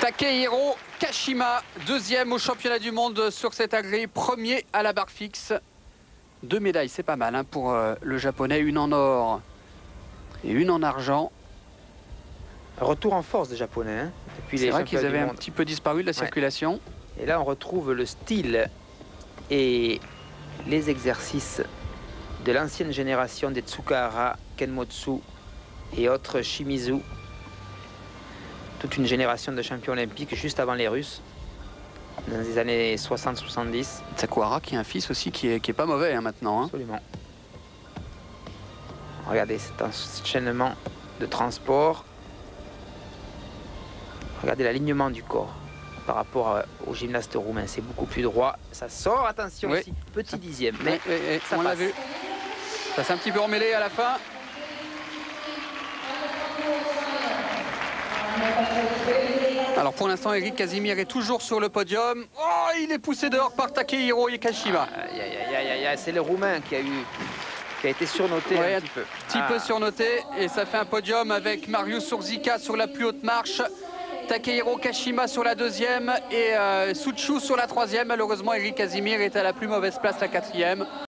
Takehiro Kashima, deuxième au championnat du monde sur cette agré, premier à la barre fixe. Deux médailles, c'est pas mal hein, pour euh, le japonais, une en or et une en argent. Retour en force des japonais. Hein, depuis C'est vrai qu'ils avaient un petit peu disparu de la Ouais. circulation. Et là, on retrouve le style et les exercices de l'ancienne génération des Tsukahara, Kenmotsu et autres Shimizu. Toute une génération de champions olympiques juste avant les Russes, dans les années 60-70. Sakuhara qui a un fils aussi qui est, qui est pas mauvais hein, maintenant. hein. Absolument. Regardez cet enchaînement de transport. Regardez l'alignement du corps par rapport à- au gymnaste roumain. C'est beaucoup plus droit. Ça sort, attention Oui. ici, petit dixième. Mais ça on l'a passe. vu. Ça s'est un petit peu emmêlé à la fin. Alors pour l'instant, Eric Casimir est toujours sur le podium. Oh, il est poussé dehors par Takehiro Kashima. Aïe, aïe, aïe, aïe, aïe, aïe, c'est le roumain qui a eu qui a été surnoté Ouais, un petit peu. Petit Ah, peu surnoté et ça fait un podium avec Marius Surzika sur la plus haute marche. Takehiro Kashima sur la deuxième et euh, Suchu sur la troisième. Malheureusement, Eric Casimir est à la plus mauvaise place, la quatrième.